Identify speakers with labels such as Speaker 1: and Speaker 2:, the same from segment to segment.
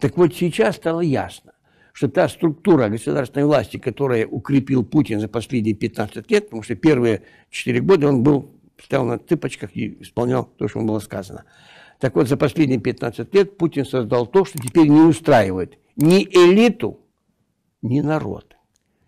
Speaker 1: Так вот сейчас стало ясно, что та структура государственной власти, которая укрепил Путин за последние 15 лет, потому что первые 4 года он был, стоял на цыпочках и исполнял то, что ему было сказано. Так вот, за последние 15 лет Путин создал то, что теперь не устраивает ни элиту, ни народ.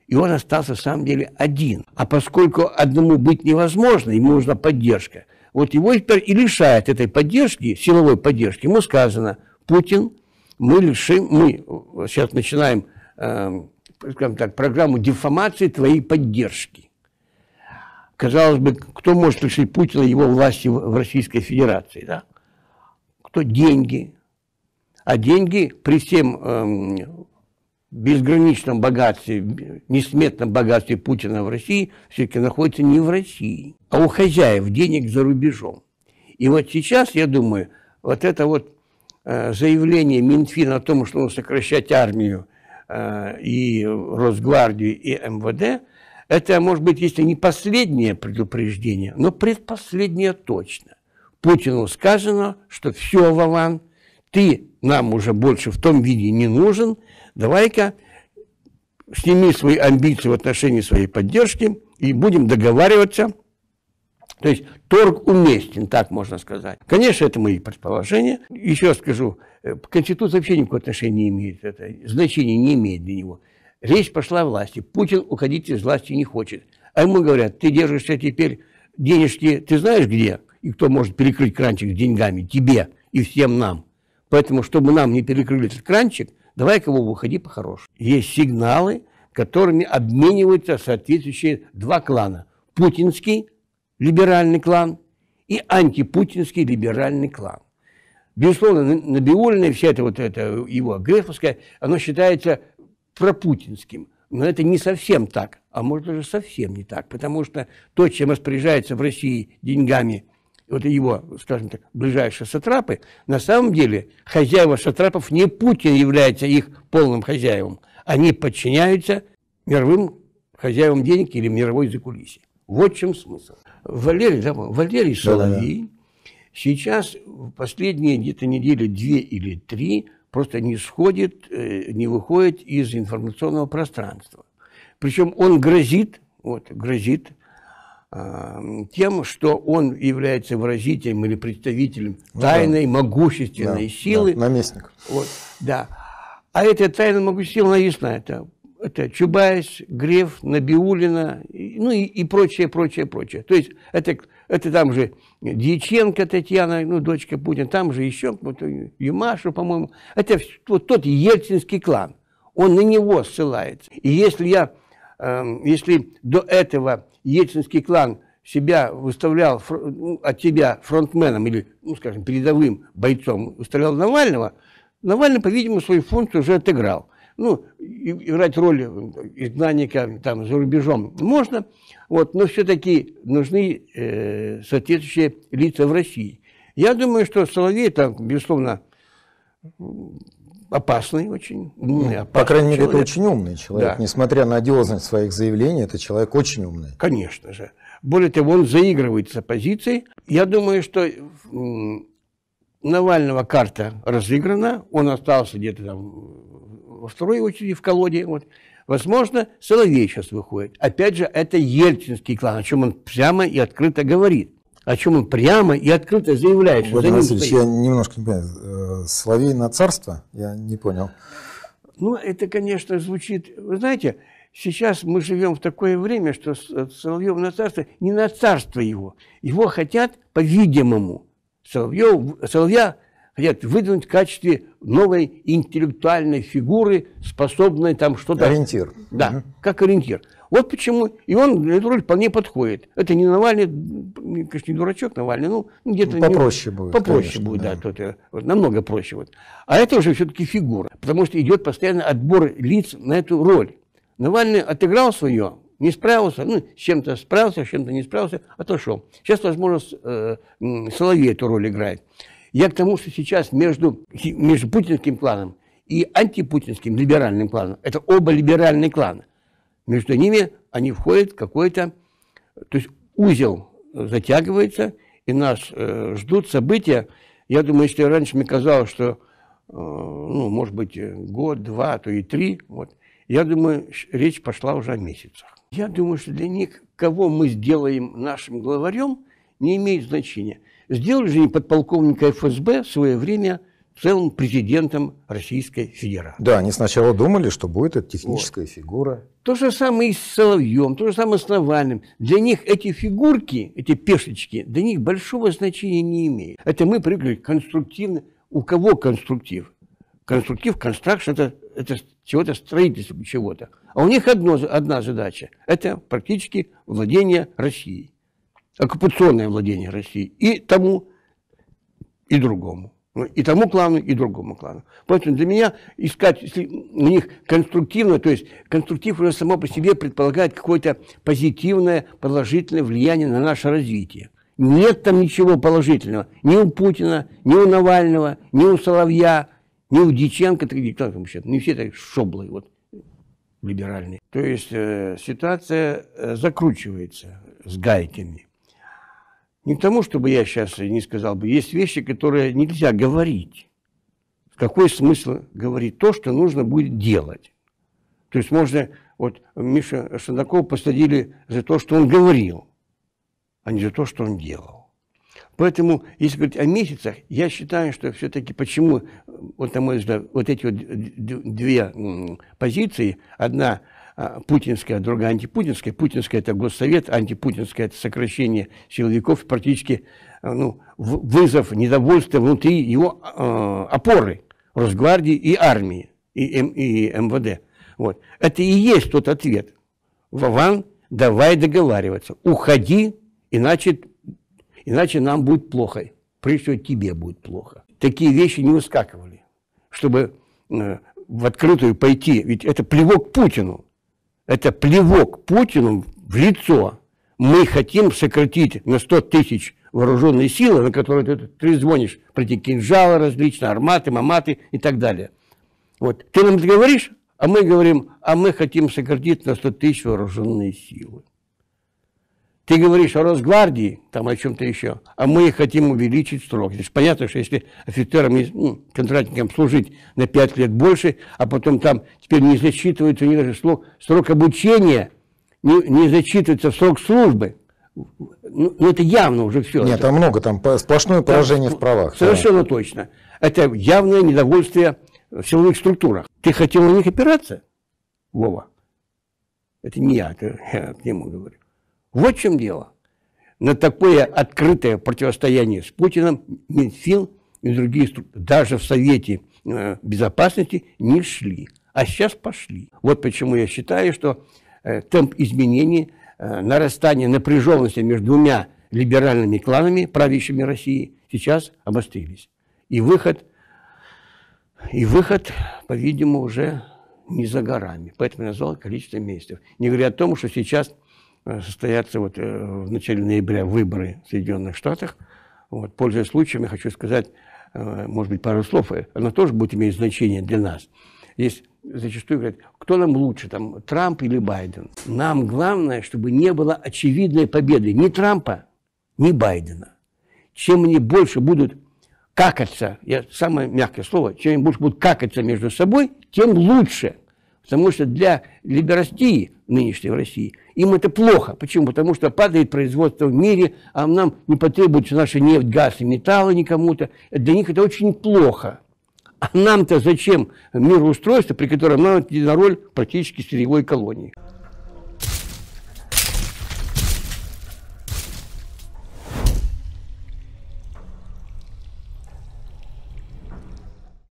Speaker 1: И он остался, в самом деле, один. А поскольку одному быть невозможно, ему нужна поддержка, вот его и лишает этой поддержки, силовой поддержки. Ему сказано, Путин – мы лишим, мы сейчас начинаем, э, скажем так, программу дефамации твоей поддержки. Казалось бы, кто может лишить Путина его власти в Российской Федерации, да? Кто деньги? А деньги при всем э, безграничном богатстве, несметном богатстве Путина в России все-таки находится не в России, а у хозяев денег за рубежом. И вот сейчас, я думаю, вот это вот заявление Минфина о том, что он сокращать армию э, и Росгвардию, и МВД, это, может быть, если не последнее предупреждение, но предпоследнее точно. Путину сказано, что все, Вован, ты нам уже больше в том виде не нужен, давай-ка сними свои амбиции в отношении своей поддержки и будем договариваться – то есть торг уместен, так можно сказать. Конечно, это мои предположения. Еще скажу, э, Конституция вообще никакого отношения не имеет, это значения не имеет для него. Речь пошла о власти. Путин уходить из власти не хочет. А ему говорят, ты держишься теперь денежки, ты знаешь где? И кто может перекрыть кранчик с деньгами? Тебе и всем нам. Поэтому, чтобы нам не перекрыли этот кранчик, давай-ка выходи по-хорошему. Есть сигналы, которыми обмениваются соответствующие два клана. Путинский либеральный клан и антипутинский либеральный клан. Безусловно, Набиулина, вся эта вот это его грефовская, оно считается пропутинским. Но это не совсем так, а может даже совсем не так, потому что то, чем распоряжается в России деньгами вот его, скажем так, ближайшие сатрапы, на самом деле хозяева сатрапов не Путин является их полным хозяевом. Они подчиняются мировым хозяевам денег или мировой закулисье. Вот в чем смысл. Валерий, да, Валерий Соловей да, да. сейчас в последние где-то недели две или три просто не сходит, э, не выходит из информационного пространства. Причем он грозит, вот, грозит э, тем, что он является выразителем или представителем ну, тайной, да. могущественной да, силы.
Speaker 2: Да, наместник.
Speaker 1: Вот, да. А эта тайна могущественная сила, она ясна. Это это Чубайс, Греф, Набиулина, ну и, и прочее, прочее, прочее. То есть это, это там же Дьяченко Татьяна, ну, дочка Путина, там же еще вот, Юмашу, по-моему. Это вот тот ельцинский клан. Он на него ссылается. И если я, э, если до этого ельцинский клан себя выставлял ну, от себя фронтменом или, ну, скажем, передовым бойцом, выставлял Навального, Навальный, по-видимому, свою функцию уже отыграл ну, играть роль изгнанника там за рубежом можно, вот, но все-таки нужны э, соответствующие лица в России. Я думаю, что Соловей там, безусловно, опасный очень.
Speaker 2: Умный, опасный По крайней мере, человек. это очень умный человек. Да. Несмотря на одиозность своих заявлений, это человек очень умный.
Speaker 1: Конечно же. Более того, он заигрывает с оппозицией. Я думаю, что Навального карта разыграна, он остался где-то там во второй очереди в колоде. Вот. Возможно, Соловей сейчас выходит. Опять же, это ельцинский клан, о чем он прямо и открыто говорит. О чем он прямо и открыто заявляет.
Speaker 2: Что Владимир Васильевич, я немножко не понимаю. Э, Соловей на царство? Я не понял.
Speaker 1: Ну, это, конечно, звучит... Вы знаете, сейчас мы живем в такое время, что Соловьев на царство, не на царство его. Его хотят, по-видимому, Соловьев, Соловья хотят выдвинуть в качестве новой интеллектуальной фигуры, способной там что-то...
Speaker 2: Ориентир.
Speaker 1: Да, угу. как ориентир. Вот почему. И он на эту роль вполне подходит. Это не Навальный, конечно, не дурачок Навальный, ну, где-то...
Speaker 2: Попроще не, будет.
Speaker 1: Попроще конечно, будет, да. да тот, вот, намного проще. Вот. А это уже все-таки фигура, потому что идет постоянно отбор лиц на эту роль. Навальный отыграл свое, не справился, ну, с чем-то справился, с чем-то не справился, отошел. Сейчас, возможно, э, Соловей эту роль играет. Я к тому, что сейчас между, между путинским кланом и антипутинским либеральным кланом, это оба либеральные клана, между ними они входят какой-то, то есть узел затягивается, и нас э, ждут события. Я думаю, если раньше мне казалось, что ну, может быть, год, два, то и три. Вот. Я думаю, речь пошла уже о месяцах. Я думаю, что для них, кого мы сделаем нашим главарем, не имеет значения. Сделали же подполковника ФСБ в свое время целым президентом Российской Федерации.
Speaker 2: Да, они сначала думали, что будет это техническая вот. фигура.
Speaker 1: То же самое и с Соловьем, то же самое с Навальным. Для них эти фигурки, эти пешечки, для них большого значения не имеют. Это мы привыкли конструктивно. У кого конструктив? Конструктив, констракшн – это, это чего-то, строительство чего-то. А у них одно, одна задача – это практически владение Россией. Оккупационное владение Россией. И тому, и другому. Ну, и тому клану, и другому клану. Поэтому для меня искать если у них конструктивно, то есть конструктив уже само по себе предполагает какое-то позитивное, положительное влияние на наше развитие. Нет там ничего положительного. Ни у Путина, ни у Навального, ни у Соловья, ни у Диченко, кто там вообще, не все так шоблы вот, либеральные. То есть э, ситуация э, закручивается с гайками. Не к тому, чтобы я сейчас не сказал бы, есть вещи, которые нельзя говорить. Какой смысл говорить то, что нужно будет делать? То есть можно, вот Миша Шандакова посадили за то, что он говорил, а не за то, что он делал. Поэтому, если говорить о месяцах, я считаю, что все-таки почему, вот на мой взгляд, вот эти вот две позиции, одна путинская, другая антипутинская. Путинская – это госсовет, антипутинская – это сокращение силовиков, практически а, ну, вызов недовольства внутри его э, опоры Росгвардии и армии, и, и МВД. Вот. Это и есть тот ответ. Вован, давай договариваться. Уходи, иначе, иначе нам будет плохо. Прежде всего, тебе будет плохо. Такие вещи не выскакивали, чтобы э, в открытую пойти. Ведь это плевок Путину это плевок Путину в лицо. Мы хотим сократить на 100 тысяч вооруженные силы, на которые ты трезвонишь, против кинжалы различные, арматы, маматы и так далее. Вот. Ты нам говоришь, а мы говорим, а мы хотим сократить на 100 тысяч вооруженные силы. Ты говоришь о Росгвардии, там о чем-то еще, а мы хотим увеличить срок. Здесь понятно, что если офицерам, ну, контрактникам служить на 5 лет больше, а потом там теперь не засчитывается у них даже срок, срок обучения, не, не зачитывается срок службы, ну, ну, это явно уже все.
Speaker 2: Нет, там много, там сплошное поражение да, в правах.
Speaker 1: Совершенно да. точно. Это явное недовольствие в силовых структурах. Ты хотел на них опираться, Вова? Это не я, это я к нему говорю. Вот в чем дело. На такое открытое противостояние с Путиным Минфин и другие даже в Совете э, Безопасности не шли. А сейчас пошли. Вот почему я считаю, что э, темп изменений, э, нарастание напряженности между двумя либеральными кланами, правящими России, сейчас обострились. И выход, и выход, по-видимому, уже не за горами. Поэтому я назвал количество месяцев. Не говоря о том, что сейчас состоятся вот э, в начале ноября выборы в Соединенных Штатах. Вот, пользуясь случаем, я хочу сказать, э, может быть, пару слов. Оно тоже будет иметь значение для нас. Есть зачастую говорят, кто нам лучше, там, Трамп или Байден. Нам главное, чтобы не было очевидной победы ни Трампа, ни Байдена. Чем они больше будут какаться, я, самое мягкое слово, чем они больше будут какаться между собой, тем лучше. Потому что для либерастии нынешней в России – им это плохо. Почему? Потому что падает производство в мире, а нам не потребуется наша нефть, газ и металлы никому-то. Для них это очень плохо. А нам-то зачем мироустройство, при котором нам на роль практически сырьевой колонии?